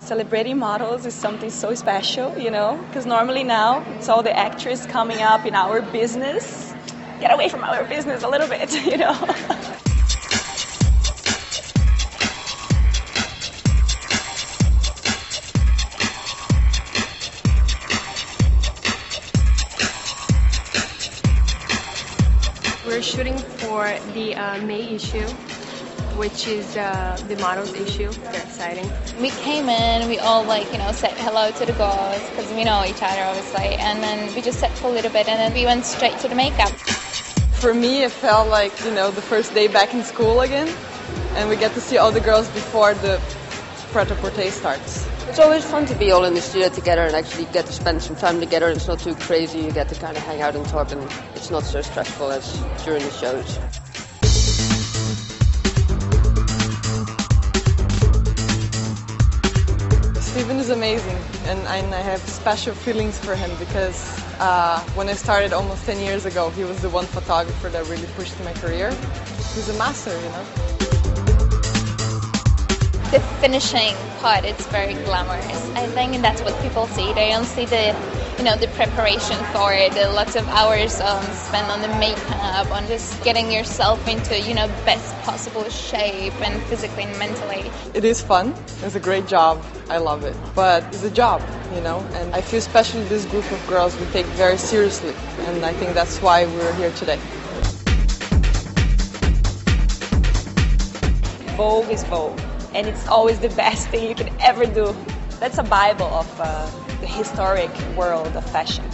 Celebrating models is something so special, you know, because normally now it's all the actors coming up in our business. Get away from our business a little bit, you know. We're shooting for the uh, May issue, which is uh, the models issue. Very exciting. We came in, we all like, you know, said hello to the girls because we know each other obviously, and then we just sat for a little bit and then we went straight to the makeup. For me, it felt like, you know, the first day back in school again, and we get to see all the girls before the pret-a-porter starts. It's always fun to be all in the studio together and actually get to spend some time together. It's not too crazy. You get to kind of hang out and talk, and it's not so stressful as during the shows. Steven is amazing, and I, and I have special feelings for him because uh, when I started almost 10 years ago, he was the one photographer that really pushed my career. He's a master, you know. The finishing part, it's very glamorous. I think that's what people see. They don't see the, you know, the preparation for it, the lots of hours um, spent on the makeup, on just getting yourself into, you know, best possible shape and physically and mentally. It is fun. It's a great job. I love it. But it's a job, you know, and I feel especially this group of girls we take very seriously, and I think that's why we're here today. Vogue is Vogue, and it's always the best thing you can ever do. That's a bible of uh, the historic world of fashion.